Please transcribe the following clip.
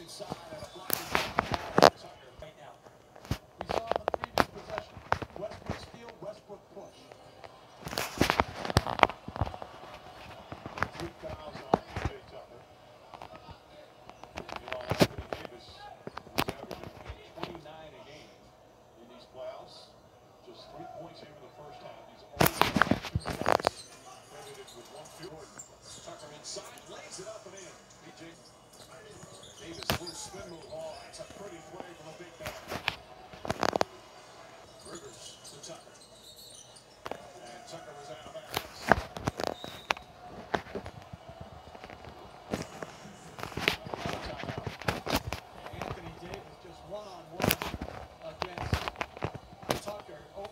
inside. Then move on. It's a pretty play from a big man. Rivers to Tucker. And Tucker was out of bounds. Anthony Davis just one on one against Tucker oh,